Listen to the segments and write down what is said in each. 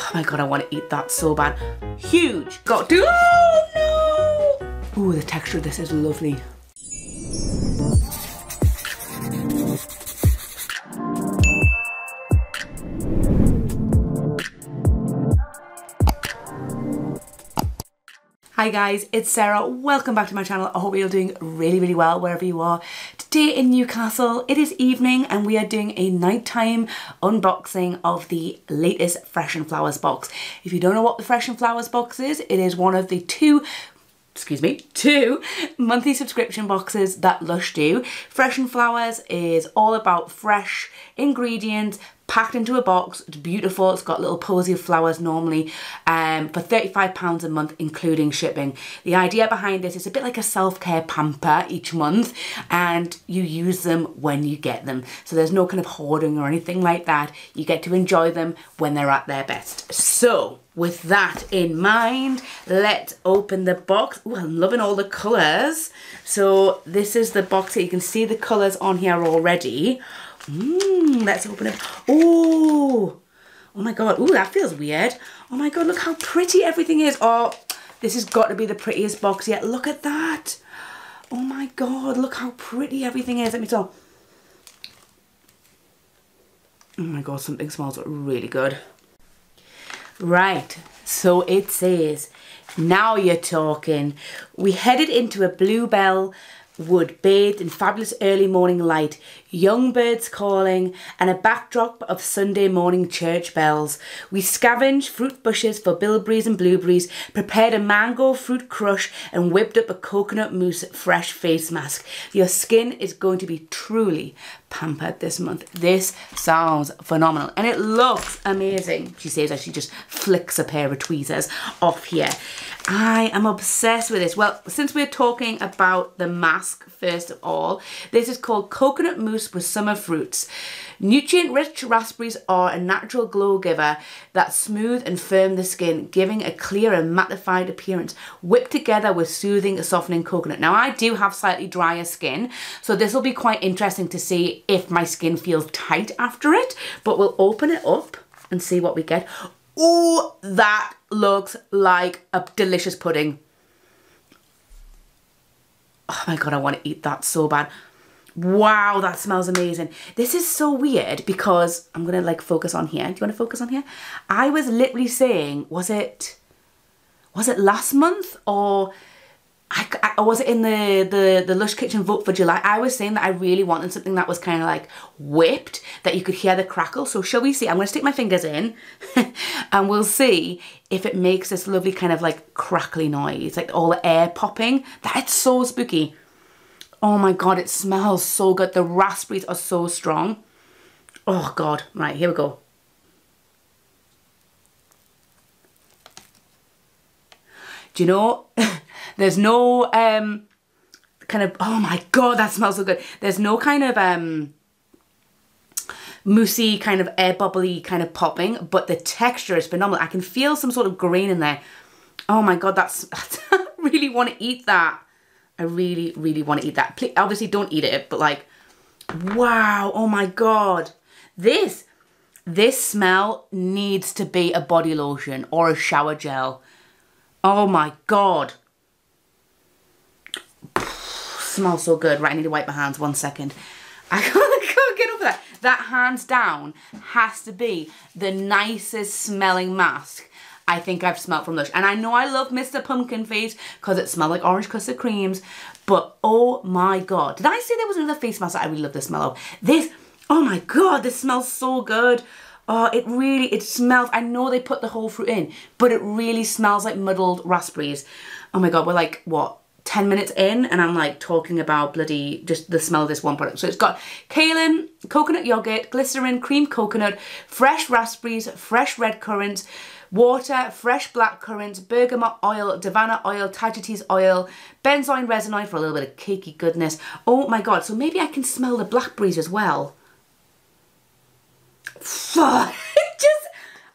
Oh my god, I want to eat that so bad. Huge. Got to. Oh no! Ooh, the texture of this is lovely. Hi guys, it's Sarah. Welcome back to my channel. I hope you're doing really, really well wherever you are. Today in Newcastle, it is evening and we are doing a nighttime unboxing of the latest Fresh and Flowers box. If you don't know what the Fresh and Flowers box is, it is one of the two excuse me, two monthly subscription boxes that Lush do. Fresh and Flowers is all about fresh ingredients, packed into a box. It's beautiful. It's got little posy of flowers normally um, for £35 a month, including shipping. The idea behind this is a bit like a self-care pamper each month and you use them when you get them. So there's no kind of hoarding or anything like that. You get to enjoy them when they're at their best. So with that in mind, let's open the box. I'm loving all the colours. So this is the box that you can see the colours on here already. Mmm, let's open it. Oh, oh my God. Oh, that feels weird. Oh my God, look how pretty everything is. Oh, this has got to be the prettiest box yet. Look at that. Oh my God, look how pretty everything is. Let me tell. Oh my God, something smells really good. Right, so it says, now you're talking. We headed into a bluebell wood bathed in fabulous early morning light, young birds calling, and a backdrop of Sunday morning church bells. We scavenged fruit bushes for bilberries and blueberries, prepared a mango fruit crush, and whipped up a coconut mousse fresh face mask. Your skin is going to be truly pampered this month. This sounds phenomenal and it looks amazing, she says as she just flicks a pair of tweezers off here. I am obsessed with this. Well, since we're talking about the mask first of all, this is called Coconut Mousse with Summer Fruits. Nutrient-rich raspberries are a natural glow giver that smooth and firm the skin, giving a clear and mattified appearance, whipped together with soothing, softening coconut. Now, I do have slightly drier skin, so this will be quite interesting to see if my skin feels tight after it, but we'll open it up and see what we get. Oh, that looks like a delicious pudding. Oh my God, I want to eat that so bad. Wow, that smells amazing. This is so weird because I'm to like focus on here. Do you want to focus on here? I was literally saying, was it, was it last month or I, I was it in the, the, the Lush Kitchen vote for July? I was saying that I really wanted something that was kind of like whipped, that you could hear the crackle. So shall we see? I'm going to stick my fingers in and we'll see if it makes this lovely kind of like crackly noise, like all the air popping. That's so spooky. Oh my God, it smells so good. The raspberries are so strong. Oh God, right, here we go. Do you know, there's no um, kind of, oh my God, that smells so good. There's no kind of um, moussey, kind of air bubbly kind of popping, but the texture is phenomenal. I can feel some sort of grain in there. Oh my God, that's, I really want to eat that. I really, really want to eat that. Please, obviously don't eat it, but like, wow, oh my God. This, this smell needs to be a body lotion or a shower gel. Oh my God. smells so good. Right, I need to wipe my hands one second. I can't, I can't get over that. That hands down has to be the nicest smelling mask I think I've smelled from Lush. And I know I love Mr. Pumpkin Face because it smelled like orange custard creams. But oh my God. Did I say there was another face mask that I really love the smell of? This, oh my God, this smells so good. Oh, it really, it smells, I know they put the whole fruit in, but it really smells like muddled raspberries. Oh my God, we're like, what, 10 minutes in and I'm like talking about bloody just the smell of this one product. So it's got kaolin, coconut yogurt, glycerin, cream coconut, fresh raspberries, fresh red currants, water, fresh black currants, bergamot oil, davana oil, tagetes oil, benzoin resin oil for a little bit of cakey goodness. Oh my god, so maybe I can smell the blackberries as well. Fuck. Just,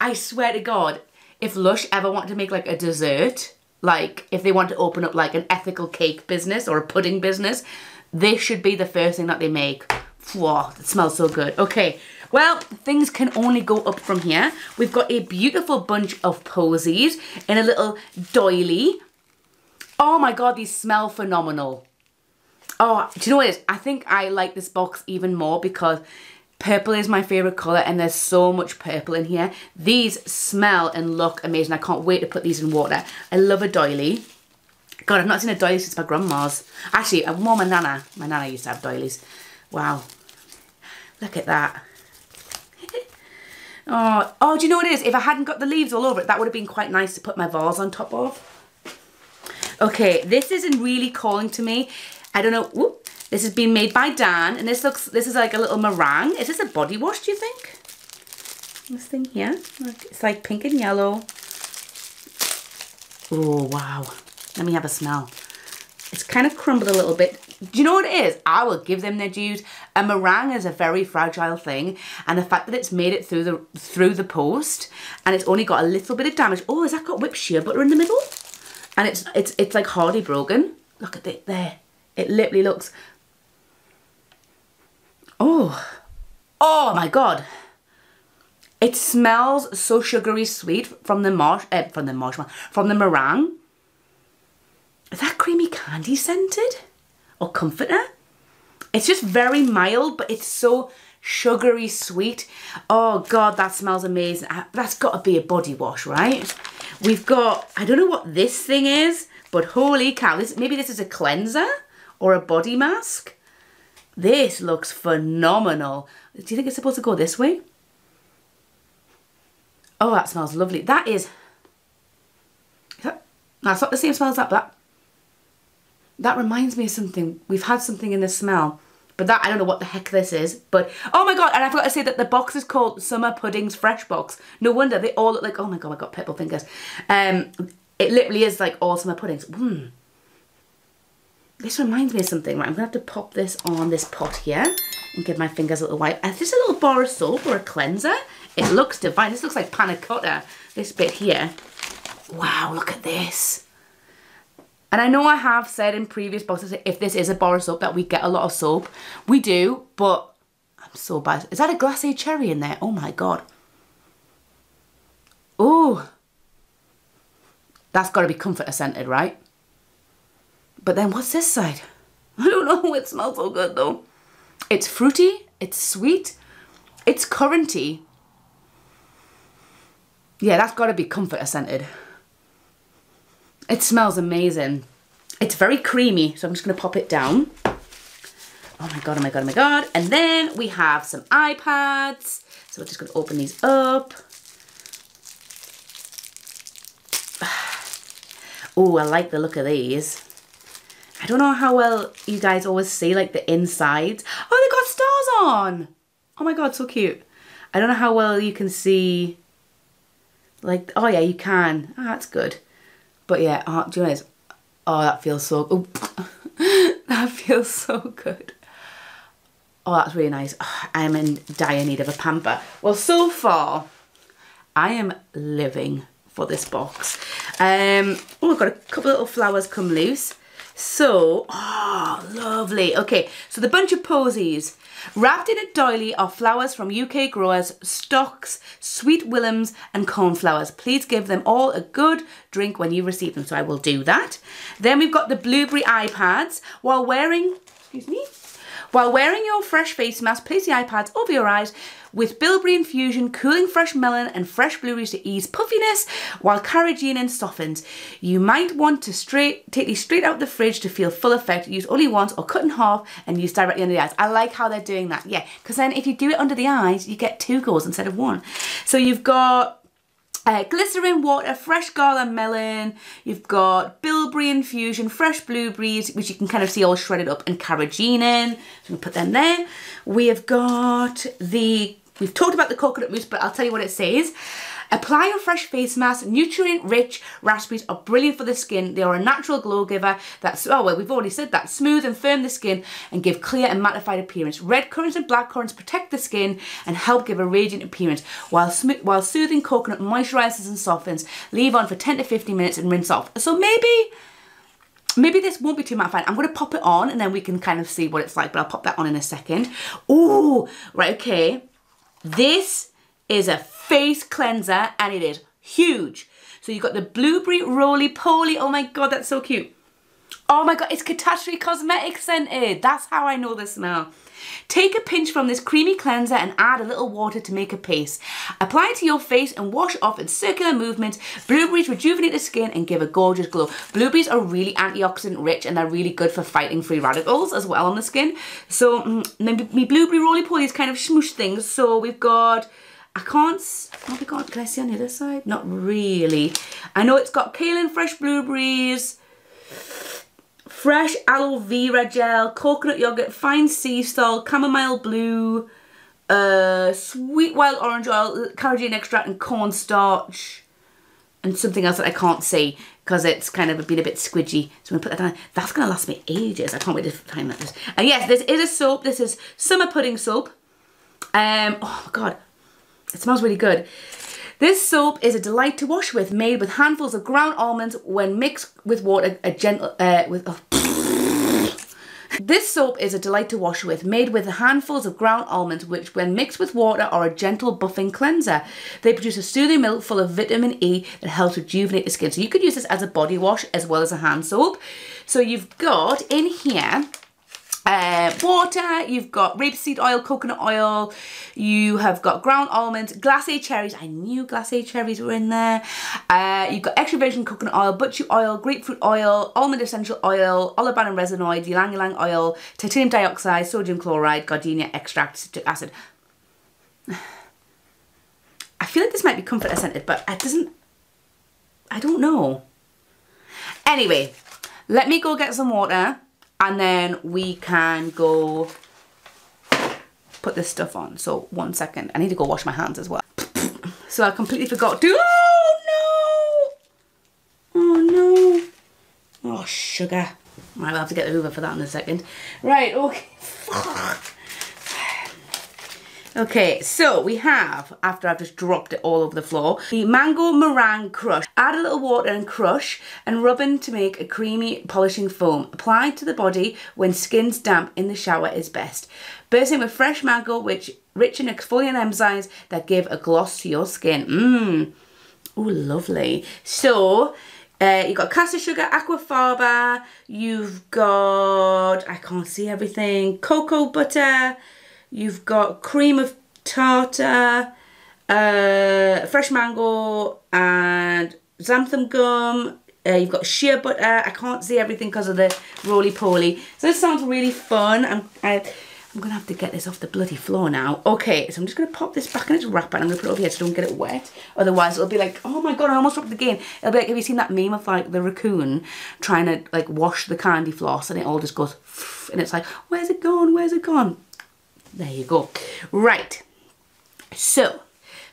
I swear to God, if Lush ever wanted to make like a dessert, like if they want to open up like an ethical cake business or a pudding business, this should be the first thing that they make. Whoa, it smells so good. Okay, Well, things can only go up from here. We've got a beautiful bunch of posies in a little doily. Oh my god, these smell phenomenal. Oh, do you know what it is? I think I like this box even more because purple is my favourite colour and there's so much purple in here. These smell and look amazing. I can't wait to put these in water. I love a doily. God, I've not seen a doily since my grandma's. Actually, uh, more my nana. My nana used to have doilies. Wow. Look at that. Oh, oh, do you know what it is? If I hadn't got the leaves all over it, that would have been quite nice to put my vase on top of. Okay, this isn't really calling to me. I don't know. Whoop. This has been made by Dan, and this looks, this is like a little meringue. Is this a body wash, do you think? This thing here. It's like pink and yellow. Oh, wow. Let me have a smell. It's kind of crumbled a little bit. Do you know what it is? I will give them their dues. A meringue is a very fragile thing, and the fact that it's made it through the through the post, and it's only got a little bit of damage. Oh, has that got whipped shea butter in the middle? And it's it's it's like hardly broken. Look at it there. It literally looks. Oh, oh my god! It smells so sugary sweet from the marsh, eh, from the marshmallow, from the meringue. Is that creamy candy scented? Or comforter? It's just very mild, but it's so sugary sweet. Oh God, that smells amazing. Uh, that's got to be a body wash, right? We've got, I don't know what this thing is, but holy cow, this maybe this is a cleanser or a body mask. This looks phenomenal. Do you think it's supposed to go this way? Oh, that smells lovely. That is, is that, that's not the same smell as that, but that reminds me of something. We've had something in the smell. But that, I don't know what the heck this is. But, oh my god, and I forgot to say that the box is called Summer Puddings Fresh Box. No wonder, they all look like, oh my god, I got purple fingers. Um, it literally is like all summer puddings. Mm. This reminds me of something. Right, I'm to have to pop this on this pot here and give my fingers a little wipe. Is this a little bar of soap or a cleanser? It looks divine. This looks like panna cotta, this bit here. Wow, look at this. And I know I have said in previous boxes, if this is a bar soap, that we get a lot of soap. We do, but I'm so bad. Is that a glassy cherry in there? Oh my God. Oh, that's got to be comforter scented, right? But then what's this side? I don't know, it smells so good though. It's fruity, it's sweet, it's curranty. Yeah, that's got to be comforter scented. It smells amazing. It's very creamy, so I'm just to pop it down. Oh my god, oh my god, oh my god. And then we have some eye pads. So we're just to open these up. Oh, I like the look of these. I don't know how well you guys always see like the inside. Oh, they got stars on. Oh my god, so cute. I don't know how well you can see like, oh yeah, you can. Oh, that's good. But yeah, oh, do you know Oh, that feels so, good. that feels so good. Oh, that's really nice. Oh, I'm in dire need of a pamper. Well, so far, I am living for this box. Um, oh, I've got a couple little flowers come loose. So, oh, lovely. Okay, so the bunch of posies. Wrapped in a doily are flowers from UK growers, stocks, sweet Williams and cornflowers. Please give them all a good drink when you receive them. So I will do that. Then we've got the blueberry eye pads. While wearing, excuse me, while wearing your fresh face mask, place the eye pads over your eyes with bilberry infusion, cooling fresh melon and fresh blueberries to ease puffiness while carrageenan softens. You might want to straight take these straight out the fridge to feel full effect. Use only once or cut in half and use directly under the eyes. I like how they're doing that, yeah, because then if you do it under the eyes, you get two goals instead of one. So you've got uh, glycerin water, fresh gala melon, you've got bilberry infusion, fresh blueberries, which you can kind of see all shredded up, and carrageenan. So we put them there. We have got the, we've talked about the coconut mousse, but I'll tell you what it says. Apply your fresh face mask. Nutrient-rich raspberries are brilliant for the skin. They are a natural glow giver that's, oh well, we've already said that. Smooth and firm the skin and give clear and mattified appearance. Red currants and black currants protect the skin and help give a radiant appearance, while, while soothing coconut moisturizes and softens. Leave on for 10 to 15 minutes and rinse off. So maybe Maybe this won't be too mattified. I'm going to pop it on and then we can kind of see what it's like, but I'll pop that on in a second. Oh, right, okay. This is a face cleanser and it is huge. So you've got the blueberry roly-poly. Oh my God, that's so cute. Oh my God, it's Catastrophe Cosmetics scented. That's how I know the smell. Take a pinch from this creamy cleanser and add a little water to make a paste. Apply it to your face and wash off in circular movements. Blueberries rejuvenate the skin and give a gorgeous glow. Blueberries are really antioxidant rich and they're really good for fighting free radicals as well on the skin. So mm, my blueberry roly-poly is kind of smoosh things. So we've got I can't, oh my god, can I see on the other side? Not really. I know it's got kale fresh blueberries, fresh aloe vera gel, coconut yogurt, fine sea salt, chamomile blue, uh, sweet wild orange oil, carrageenan extract and cornstarch and something else that I can't see because it's kind of been a bit squidgy. So I'm to put that down. That's to last me ages. I can't wait to find that. And yes, this is a soap. This is summer pudding soap. Um, oh my God. It smells really good. This soap is a delight to wash with, made with handfuls of ground almonds when mixed with water, a gentle, uh, with, oh. This soap is a delight to wash with, made with handfuls of ground almonds which when mixed with water are a gentle buffing cleanser. They produce a soothing milk full of vitamin E that helps rejuvenate the skin. So you could use this as a body wash as well as a hand soap. So you've got in here water, you've got rapeseed oil, coconut oil, you have got ground almonds, glacé cherries, I knew glacé cherries were in there, uh, you've got extra virgin coconut oil, butcher oil, grapefruit oil, almond essential oil, olibanum resinoid, ylang ylang oil, titanium dioxide, sodium chloride, gardenia extract, citric acid. I feel like this might be comforter scented, but it doesn't, I don't know. Anyway, let me go get some water and then we can go put this stuff on. So one second, I need to go wash my hands as well. so I completely forgot to, oh no, oh no, oh sugar. We'll have to get over for that in a second. Right, okay, fuck. Okay, so we have, after I've just dropped it all over the floor, the Mango Meringue Crush. Add a little water and crush and rub in to make a creamy polishing foam. Applied to the body when skin's damp in the shower is best. Bursting with fresh mango, which rich in exfoliant enzymes that give a gloss to your skin. Mmm. Oh, lovely. So, uh, you've got caster sugar, aquafaba, you've got, I can't see everything, cocoa butter, You've got cream of tartar, uh, fresh mango and xanthan gum. Uh, you've got shea butter. I can't see everything because of the roly-poly. So this sounds really fun. I'm, I, I'm going to have to get this off the bloody floor now. Okay, so I'm just going to pop this back in its wrapper and I'm going to put it over here so don't get it wet. Otherwise, it'll be like, oh my god, I almost dropped the game. It'll be like, have you seen that meme of like the raccoon trying to like wash the candy floss and it all just goes, and it's like, where's it gone, where's it gone? There you go. Right. So,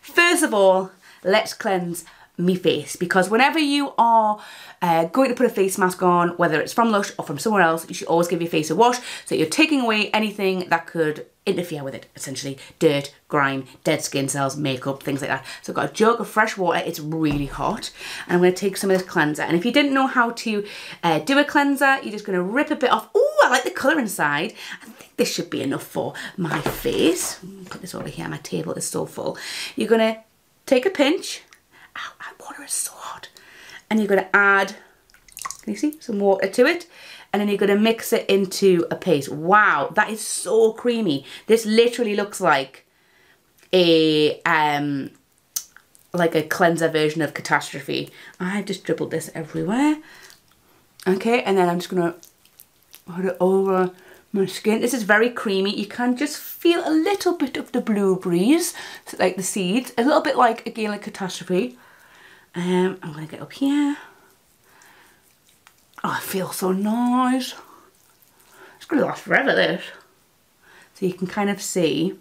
first of all, let's cleanse me face because whenever you are uh, going to put a face mask on, whether it's from Lush or from somewhere else, you should always give your face a wash so you're taking away anything that could interfere with it, essentially. Dirt, grime, dead skin cells, makeup, things like that. So I've got a jug of fresh water, it's really hot, and I'm going to take some of this cleanser. And if you didn't know how to uh, do a cleanser, you're just going to rip a bit off. Oh, I like the colour inside. I think this should be enough for my face. Put this over here, my table is so full. You're gonna take a pinch. Ow, water is so hot. And you're gonna add, can you see, some water to it. And then you're gonna mix it into a paste. Wow, that is so creamy. This literally looks like a, um, like a cleanser version of Catastrophe. I've just dribbled this everywhere. Okay, and then I'm just gonna put it over my skin. This is very creamy. You can just feel a little bit of the blueberries, like the seeds, a little bit like a Gala Catastrophe. Um, I'm going to get up here. Oh, it feels so nice. It's going to last forever, this. So you can kind of see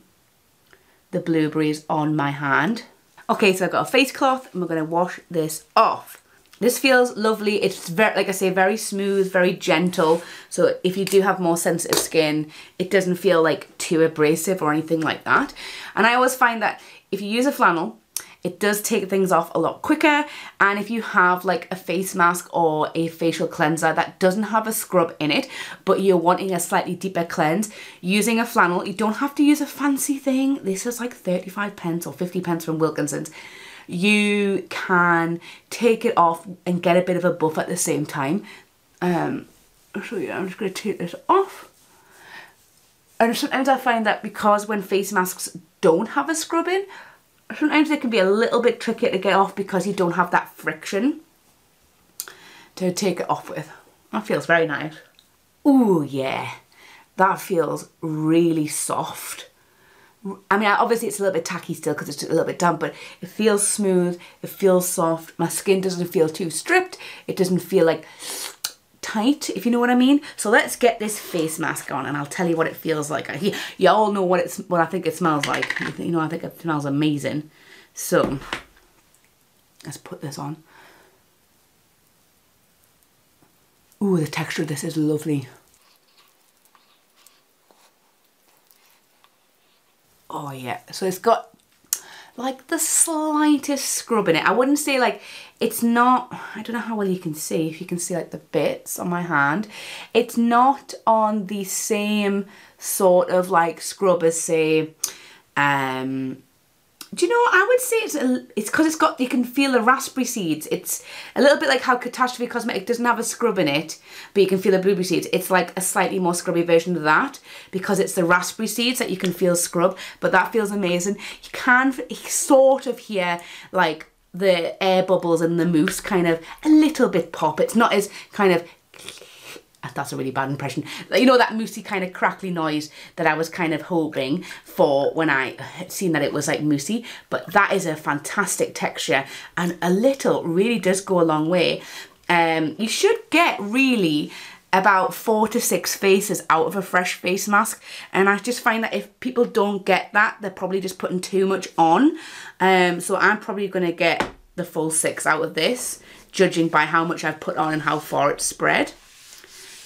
the blueberries on my hand. Okay, so I've got a face cloth and we're going to wash this off. This feels lovely. It's very, like I say, very smooth, very gentle. So if you do have more sensitive skin, it doesn't feel like too abrasive or anything like that. And I always find that if you use a flannel, It does take things off a lot quicker. And if you have like a face mask or a facial cleanser that doesn't have a scrub in it, but you're wanting a slightly deeper cleanse, using a flannel, you don't have to use a fancy thing. This is like 35 pence or 50 pence from Wilkinson's you can take it off and get a bit of a buff at the same time. Um, so yeah, I'm just going to take this off. And sometimes I find that because when face masks don't have a scrub in, sometimes it can be a little bit tricky to get off because you don't have that friction to take it off with. That feels very nice. Ooh, yeah. That feels really soft. I mean, obviously it's a little bit tacky still because it's a little bit damp, but it feels smooth, it feels soft. My skin doesn't feel too stripped. It doesn't feel like tight, if you know what I mean. So let's get this face mask on and I'll tell you what it feels like. You all know what it's what I think it smells like. You know, I think it smells amazing. So let's put this on. Ooh, the texture of this is lovely. Oh yeah, so it's got like the slightest scrub in it. I wouldn't say like, it's not, I don't know how well you can see, if you can see like the bits on my hand. It's not on the same sort of like scrub as say, um, do you know I would say it's a, it's because it's got you can feel the raspberry seeds. It's a little bit like how Catastrophe Cosmetic doesn't have a scrub in it but you can feel the blueberry seeds. It's like a slightly more scrubby version of that because it's the raspberry seeds that you can feel scrub but that feels amazing. You can sort of hear like the air bubbles and the mousse kind of a little bit pop. It's not as kind of that's a really bad impression. You know that moussey kind of crackly noise that I was kind of hoping for when I seen that it was like moussey. But that is a fantastic texture and a little really does go a long way. Um, you should get really about four to six faces out of a fresh face mask and I just find that if people don't get that they're probably just putting too much on um, so I'm probably going to get the full six out of this judging by how much I've put on and how far it's spread.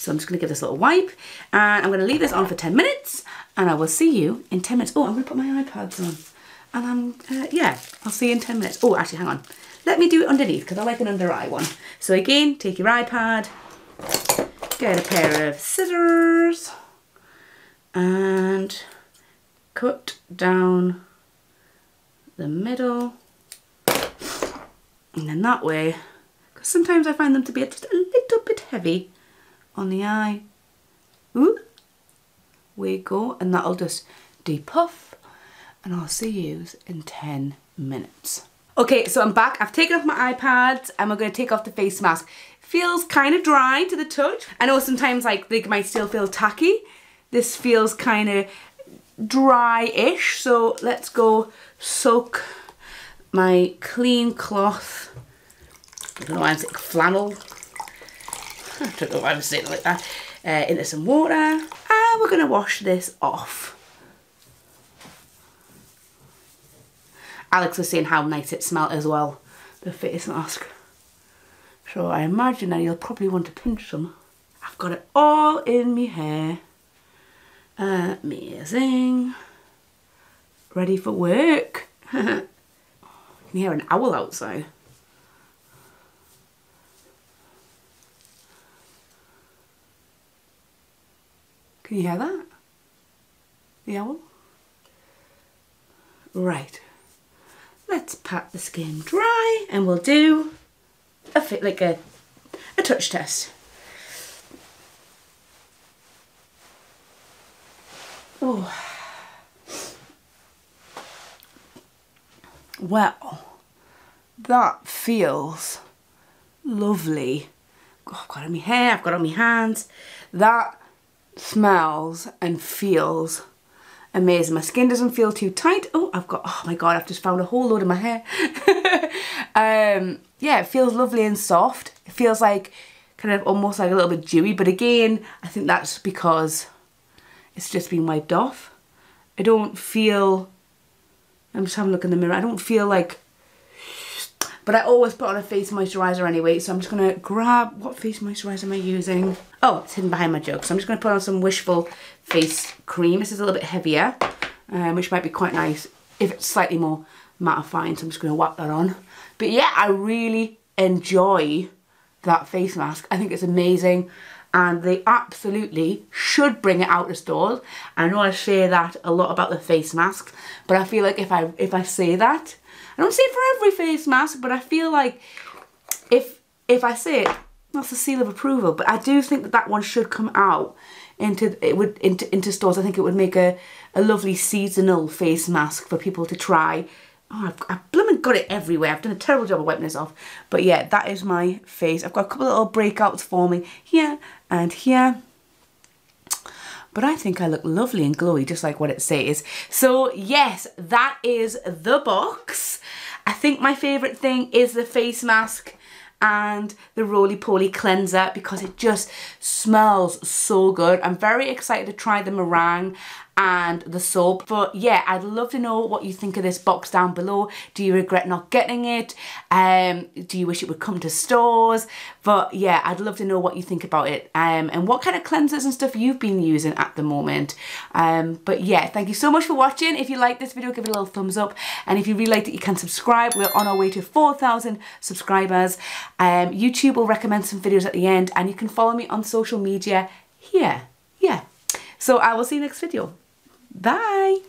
So I'm just to give this a little wipe and I'm to leave this on for 10 minutes and I will see you in 10 minutes. Oh, I'm to put my eye pads on and I'm, uh, yeah, I'll see you in 10 minutes. Oh, actually, hang on. Let me do it underneath because I like an under eye one. So again, take your eye pad, get a pair of scissors and cut down the middle and then that way because sometimes I find them to be just a little bit heavy on the eye. Ooh, we go, and that'll just depuff, and I'll see you in 10 minutes. Okay, so I'm back. I've taken off my eye pad and we're to take off the face mask. Feels kind of dry to the touch. I know sometimes like they might still feel tacky. This feels kind of dry-ish. So let's go soak my clean cloth. I don't know why I'm saying flannel I don't know why I'm saying it like that, uh, into some water and we're going to wash this off. Alex was saying how nice it smelled as well, the face mask. So I imagine that you'll probably want to pinch some. I've got it all in my hair. Amazing. Ready for work. you hear an owl outside. Can you hear that? The owl? Right. Let's pat the skin dry and we'll do a fit like a, a touch test. Oh. Well, that feels lovely. Oh, I've got on my hair, I've got on my hands. That smells and feels amazing. My skin doesn't feel too tight. Oh, I've got, oh my God, I've just found a whole load of my hair. um, yeah, it feels lovely and soft. It feels like kind of almost like a little bit dewy, but again, I think that's because it's just been wiped off. I don't feel, I'm just having a look in the mirror, I don't feel like but I always put on a face moisturiser anyway, so I'm just going to grab, what face moisturiser am I using? Oh, it's hidden behind my jug. So I'm just going to put on some Wishful face cream. This is a little bit heavier, um, which might be quite nice if it's slightly more mattifying, so I'm just going to whack that on. But yeah, I really enjoy that face mask. I think it's amazing and they absolutely should bring it out to stores. I know I say that a lot about the face masks, but I feel like if I if I say that, I don't say it for every face mask, but I feel like if if I say it, that's a seal of approval. But I do think that that one should come out into it would into into stores. I think it would make a a lovely seasonal face mask for people to try. Oh, I've, I've blooming got it everywhere. I've done a terrible job of wiping this off. But yeah, that is my face. I've got a couple of little breakouts forming here and here. But I think I look lovely and glowy, just like what it says. So yes, that is the box. I think my favourite thing is the face mask and the Roly Poly cleanser because it just smells so good. I'm very excited to try the meringue and the soap. But yeah, I'd love to know what you think of this box down below. Do you regret not getting it? Um, do you wish it would come to stores? But yeah, I'd love to know what you think about it um, and what kind of cleansers and stuff you've been using at the moment. Um, but yeah, thank you so much for watching. If you like this video, give it a little thumbs up. And if you really liked it, you can subscribe. We're on our way to 4,000 subscribers. Um, YouTube will recommend some videos at the end and you can follow me on social media here. Yeah. So I will see you next video. Bye.